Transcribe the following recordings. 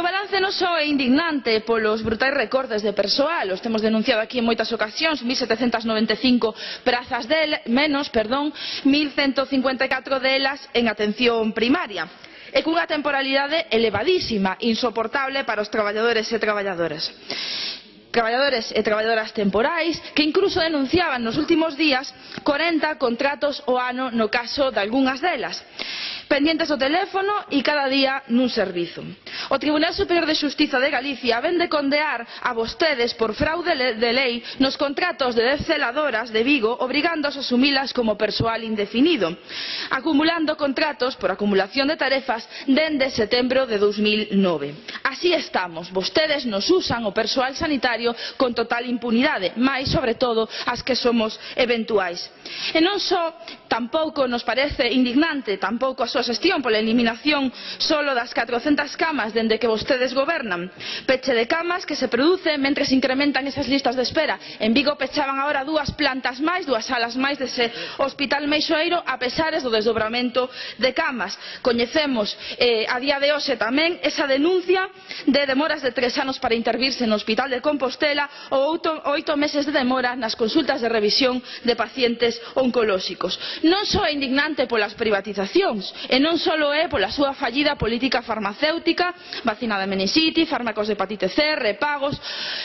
O balance non só é indignante polos brutais recortes de persoal, os temos denunciado aquí en moitas ocasións, 1.795 prazas del, menos, perdón, 1.154 delas en atención primaria, e cunha temporalidade elevadísima, insoportable para os traballadores e traballadoras traballadores e traballadoras temporais que incluso denunciaban nos últimos días 40 contratos ao ano no caso de algunhas delas pendientes ao teléfono e cada día nun servizo o tribunal superior de xustiza de galicia vén de condear a vostedes por fraude de lei nos contratos de dez celadoras de vigo obrigándoos a asumilas como persoal indefinido acumulando contratos por acumulación de tarefas dende setembro de dous mil nove. Así estamos. Vostedes nos usan o persoal sanitario con total impunidade máis sobre todo as que somos eventuais. E non só tampouco nos parece indignante tampouco a súa xestión pola eliminación solo das catrocentos camas dende que vostedes gobernan. Peche de camas que se produce mentres incrementan esas listas de espera. En vigo pechaban agora dúas plantas máis dúas salas máis dese hospital meixoeiro a pesares do desdobramento de camas. Coñecemos eh, a día de hoxe tamén esa denuncia de demoras de tres anos para intervirse no hospital de compostela ou oito meses de demora nas consultas de revisión de pacientes oncolóxicos non só é indignante polas privatizacións e non só é pola súa fallida política farmacéutica vacina de meningitis, fármacos de hepatite c repagos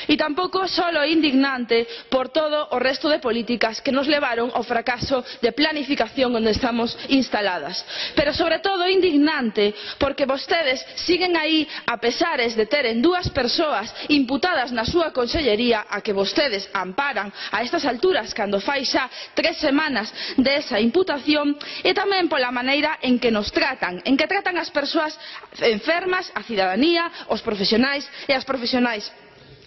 e tampouco só é indignante por todo o resto de políticas que nos levaron ao fracaso de planificación onde estamos instaladas. Pero sobre todo é indignante porque vostedes siguen aí a pesares de teren dúas persoas imputadas na súa consellería a que vostedes amparan a estas alturas cando fai xa tres semanas desa imputación e tamén pola maneira en que nos tratan en que tratan as persoas enfermas a cidadanía os profesionais e as profesionais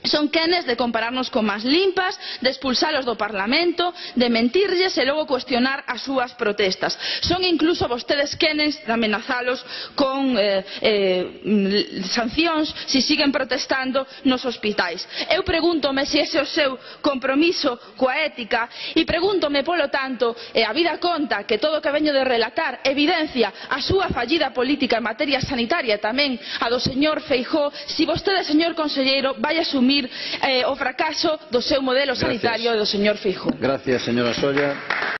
son quenes de compararnos con más limpas, de expulsalos do Parlamento, de mentirlles e logo cuestionar as súas protestas. Son incluso vostedes quenes de amenazalos con eh, eh, sancións se si siguen protestando nos hospitais. Eu pregúntome se ese é o seu compromiso coa ética e pregúntome, polo tanto, e a vida conta que todo o que veño de relatar evidencia a súa fallida política en materia sanitaria e tamén a do señor Feijó, se si vostede, señor conselleiro, vai asumir Eh, o fracaso do seu modelo sanitario Gracias. do señor Fijo. Gracias, señora Solla.